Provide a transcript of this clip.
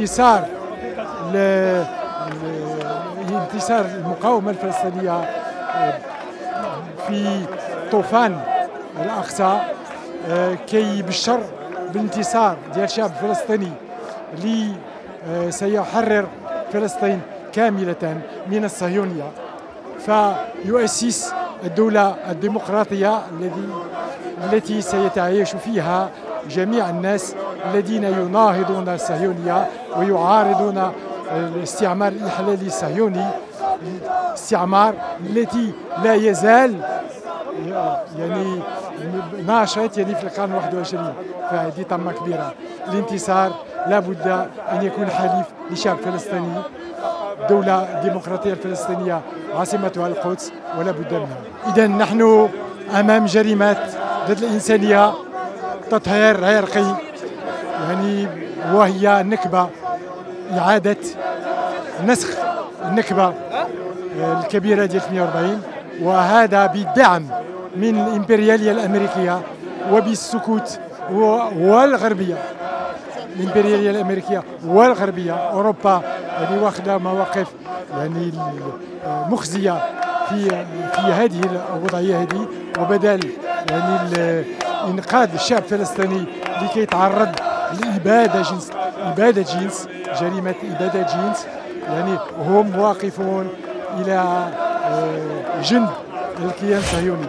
انتصار انتصار المقاومة الفلسطينية في طوفان الأقصى كي يبشر بالانتصار ديال الشعب الفلسطيني اللي سيحرر فلسطين كاملة من الصهيونية. فيؤسس الدولة الديمقراطية الذي التي سيتعايش فيها جميع الناس الذين يناهضون الصهيونية ويعارضون الاستعمار الإحلالي الصهيوني استعمار التي لا يزال يعني ناشط يعني في القرن 21 فهذه طمة كبيرة. الانتصار لابد أن يكون حليف لشعب فلسطيني. دولة ديمقراطية الفلسطينية عاصمتها القدس ولا بد منها. إذا نحن أمام جريمات ضد الإنسانية. تطهير عرقي يعني وهي نكبة إعادة نسخ النكبة الكبيرة ديال 48 وهذا بالدعم من الإمبريالية الأمريكية وبالسكوت والغربية. الإمبريالية الأمريكية والغربية. أوروبا يعني واخدة مواقف يعني مخزية في في هذه الوضعية هذه. وبدل يعني إنقاذ الشعب الفلسطيني لكي يتعرض لإبادة جنس إبادة جنس جريمة إبادة جنس. يعني هم واقفون إلى جنب الكيان الصهيوني